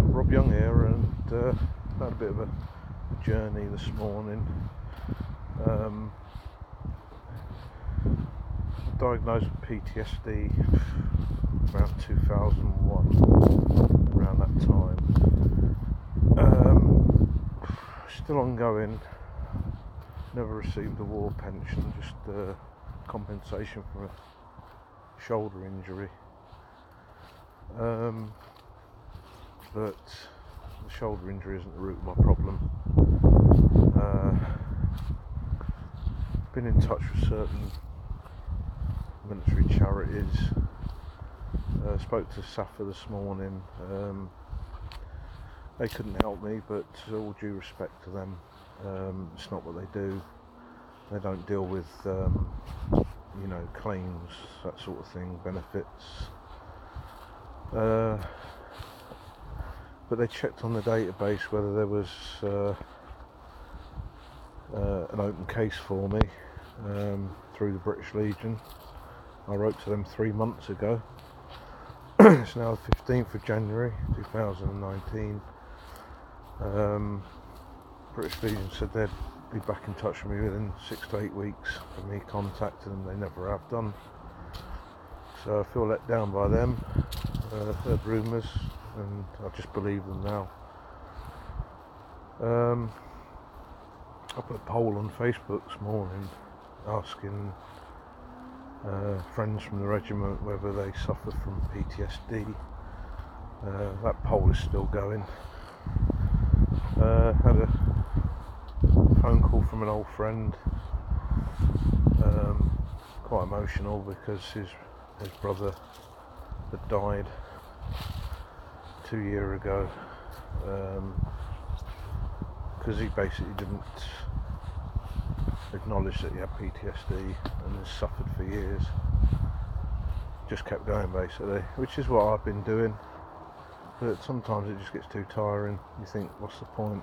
Rob Young here, and uh, had a bit of a journey this morning. Um, diagnosed with PTSD around 2001, around that time. Um, still ongoing. Never received a war pension, just uh, compensation for a shoulder injury. Um, but the shoulder injury isn't the root of my problem. Uh, been in touch with certain military charities. Uh, spoke to SSAFA this morning. Um, they couldn't help me, but all due respect to them, um, it's not what they do. They don't deal with, um, you know, claims, that sort of thing, benefits. Uh, but they checked on the database whether there was uh, uh, an open case for me um, through the British Legion. I wrote to them three months ago. it's now the 15th of January 2019. Um, British Legion said they'd be back in touch with me within six to eight weeks of me contacting them. They never have done. So I feel let down by them. Uh, heard rumours and I just believe them now. Um, I put a poll on Facebook this morning asking uh, friends from the regiment whether they suffer from PTSD. Uh, that poll is still going. Uh, had a phone call from an old friend. Um, quite emotional because his his brother had died two year ago because um, he basically didn't acknowledge that he had PTSD and has suffered for years. Just kept going basically, which is what I've been doing. But sometimes it just gets too tiring. You think, what's the point?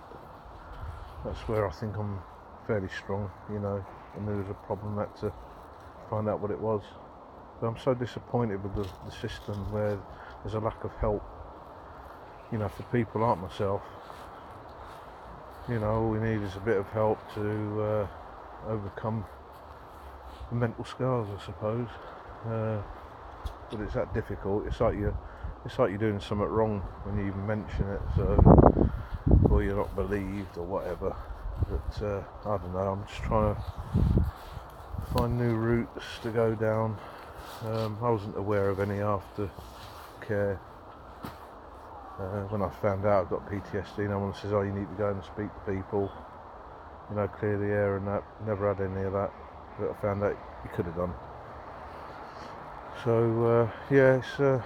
That's where I think I'm fairly strong, you know. And there was a problem, had to find out what it was. But I'm so disappointed with the, the system where there's a lack of help you know, for people like myself, you know, all we need is a bit of help to uh, overcome the mental scars, I suppose. Uh, but it's that difficult. It's like you, it's like you're doing something wrong when you even mention it. So, or you're not believed or whatever. But uh, I don't know. I'm just trying to find new routes to go down. Um, I wasn't aware of any aftercare uh, when I found out I've got PTSD, no one says, "Oh, you need to go and speak to people," you know, clear the air and that. Never had any of that, but I found out you could have done. So uh, yeah, it's uh,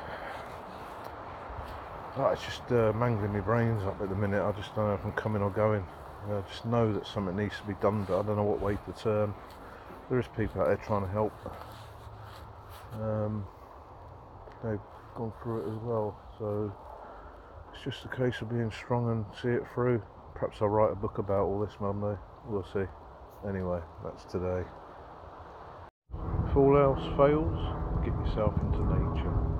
oh, it's just uh, mangling my brains up at the minute. I just don't know if I'm coming or going. I just know that something needs to be done, but I don't know what way to turn. There is people out there trying to help. Um, they've gone through it as well, so it's just a case of being strong and see it through. Perhaps I'll write a book about all this Monday. We'll see. Anyway, that's today. If all else fails, get yourself into nature.